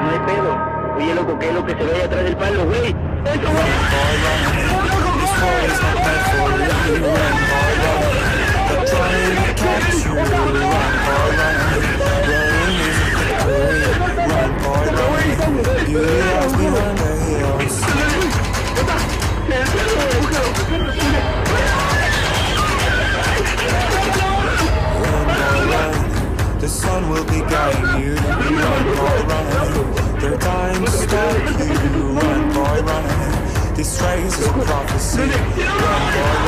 no hay pedo. Oye, loco, ¿qué es lo que se ve atrás del palo, güey? ¡Eso! The sun will be guiding you. These traces a prophecy.